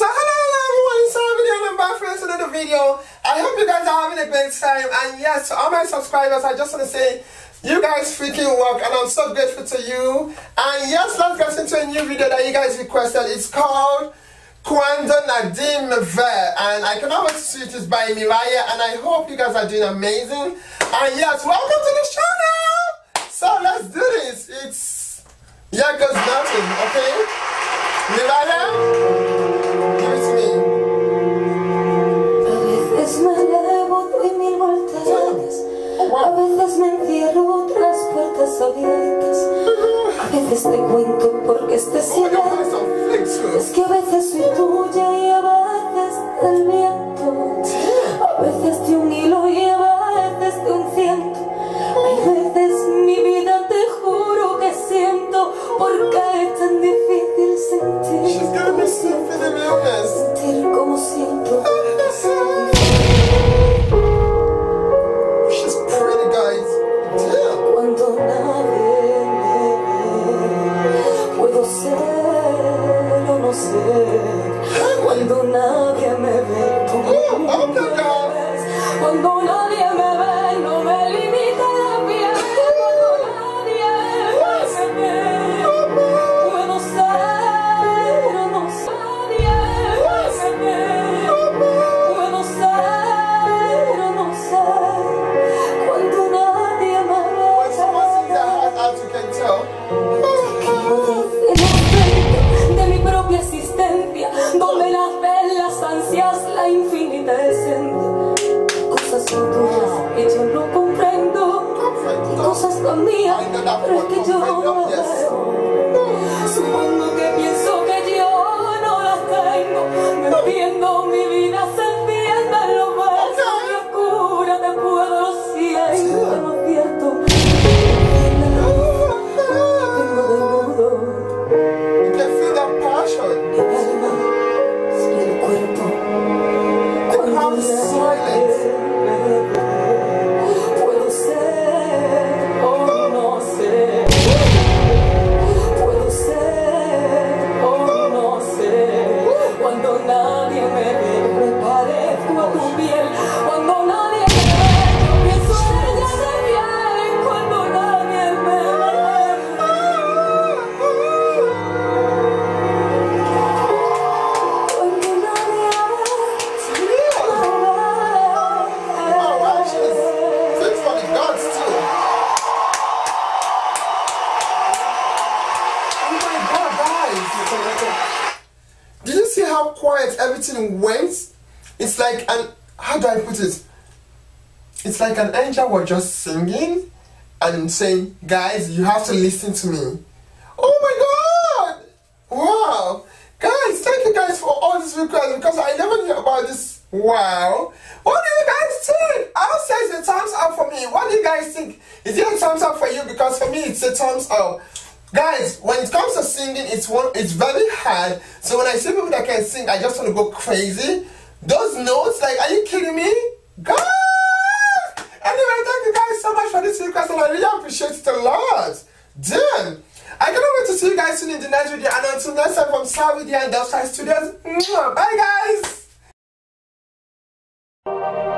So hello everyone, it's Savidi and back for another video. I hope you guys are having a great time and yes, to all my subscribers, I just want to say you guys freaking work and I'm so grateful to you. And yes, let's get into a new video that you guys requested. It's called Cuando Nadie Me Ve and I cannot wait to see it is by Mireya and I hope you guys are doing amazing. And yes, welcome to the channel! So let's do this. It's yeah goes nothing, okay? Mireya? A veces me encierro tras puertas abiertas. A veces te cuento porque este silencio es que a veces soy tuya Cuando nadie Cosas son tuyas que yo no comprendo, cosas tan mías, pero es que yo quiet everything went? It's like an, how do I put it? It's like an angel was just singing and saying, guys, you have to listen to me. Oh my god! Wow! Guys, thank you guys for all these requests because I never knew about this. Wow! What do you guys think? I'll say it's a thumbs up for me. What do you guys think? Is it a thumbs up for you? Because for me, it's a thumbs up. Guys, when it comes to singing, it's one, it's very hard. So when I see people that can sing, I just want to go crazy. Those notes, like, are you kidding me? God! Anyway, thank you guys so much for this request, and I really appreciate it a lot. Damn! I cannot wait to see you guys soon in the next video. And until next time, from Saudi and Delphi Studios. Bye, guys!